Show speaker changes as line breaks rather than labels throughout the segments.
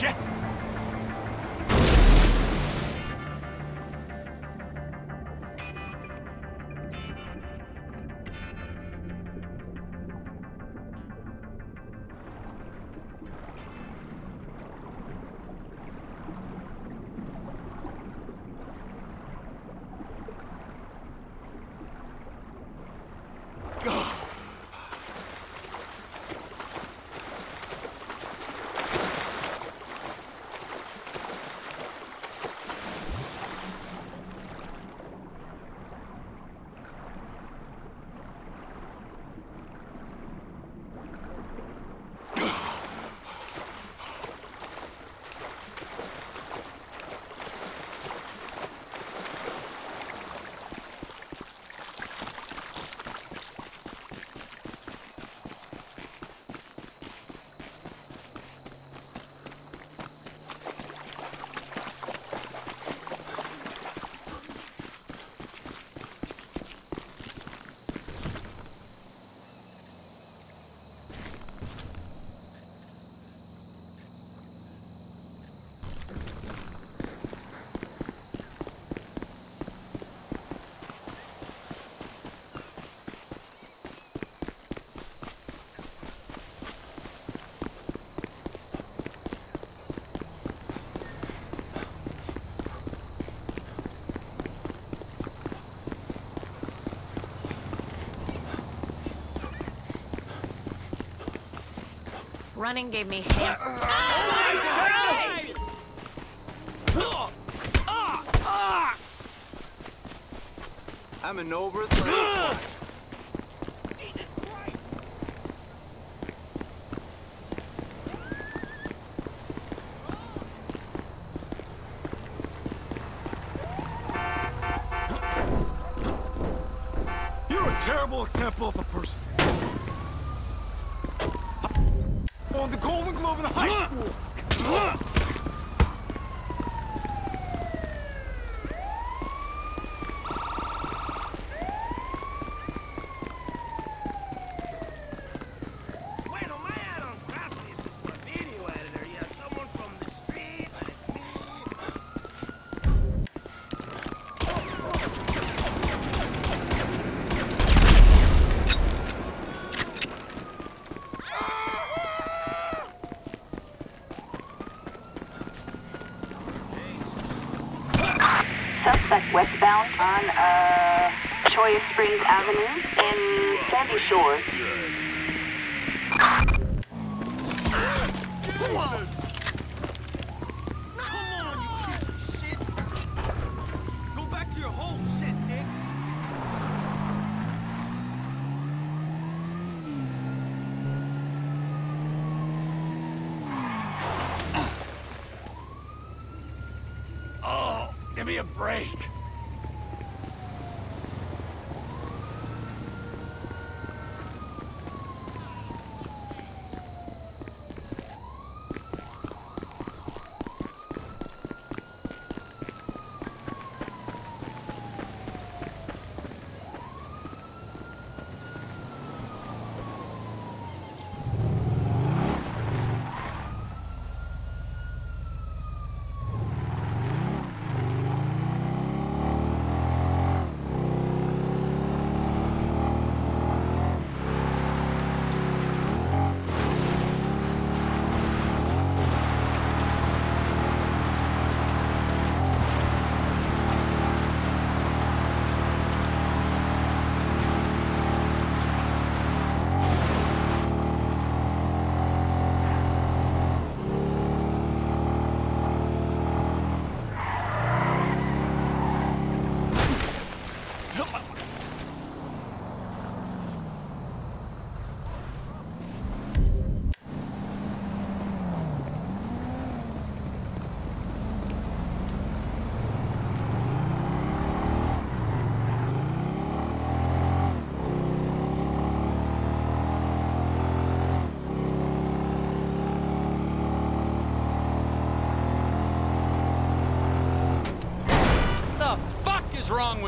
shit!
Running gave me hand.
I'm an over the
You're a terrible example of a person. On the Golden Glove in high school.
Westbound on uh, Cholla Springs Avenue in Sandy Shores.
Dick.
Oh, give me a break.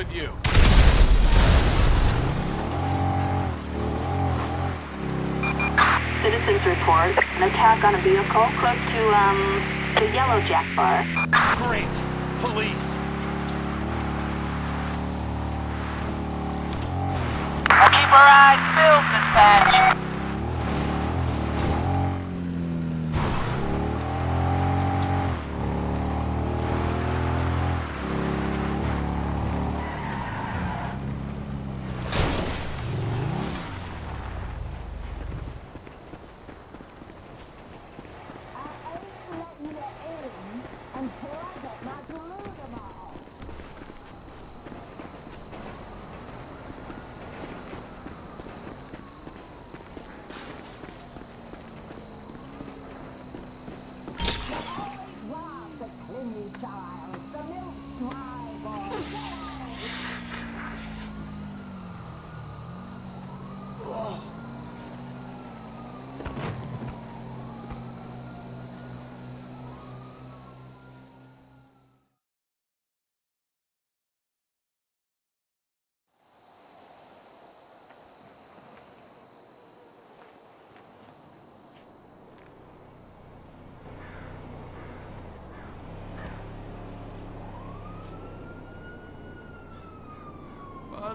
With you?
Citizens report an attack on a vehicle close to, um, the Yellow Jack Bar.
Great. Police.
Keep our eyes peeled, dispatch.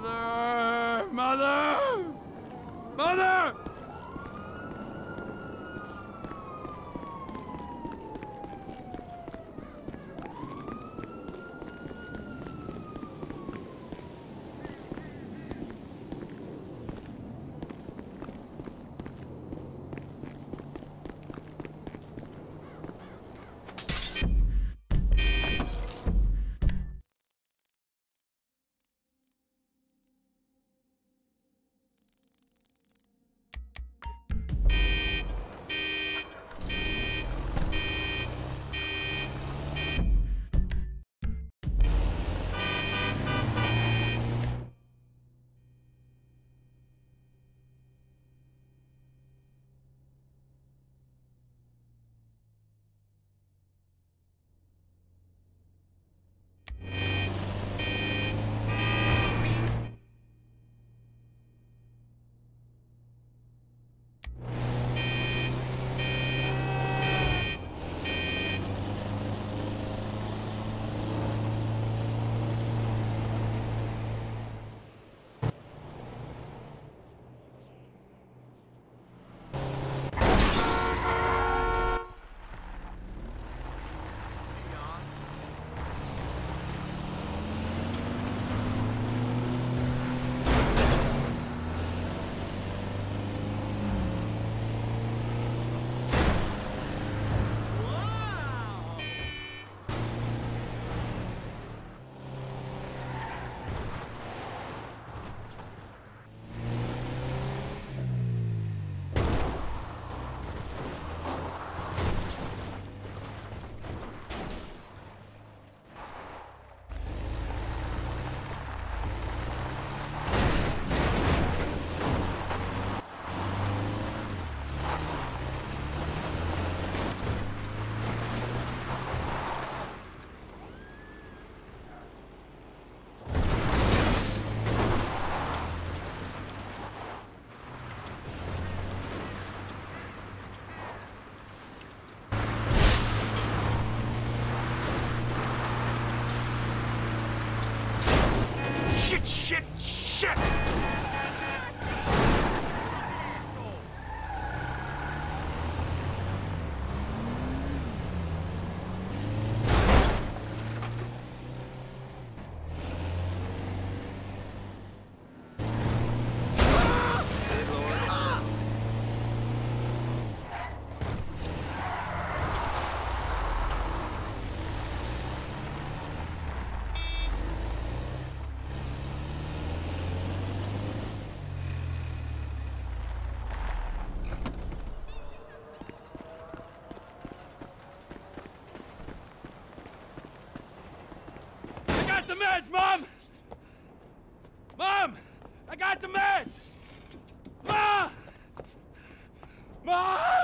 Mother! Mom! Mom! I got the meds! Mom! Mom!